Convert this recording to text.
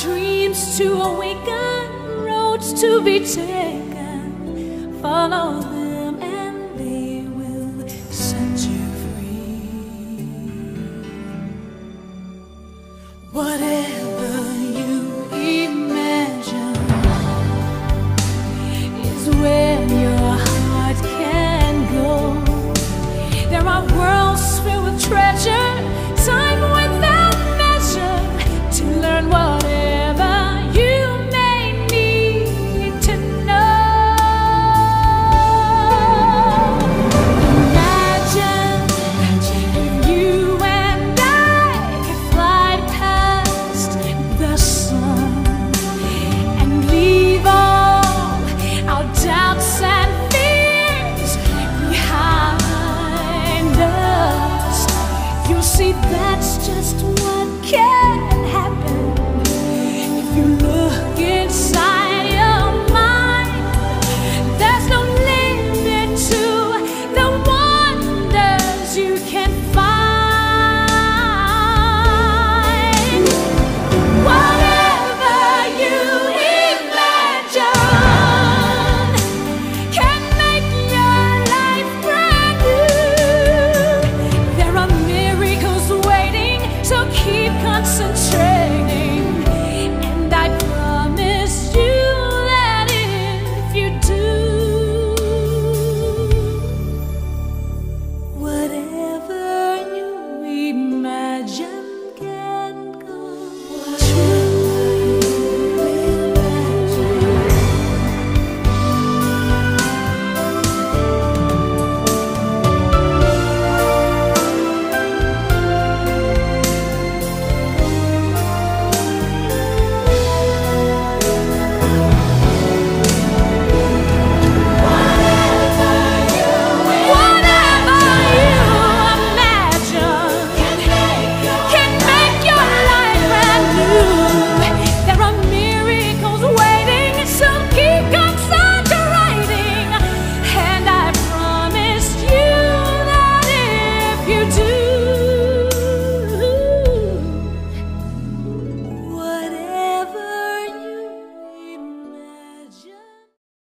dreams to awaken, roads to be taken. Follow them and they will set you free. Whatever you imagine is where your heart can go. There are worlds filled with treasure. care.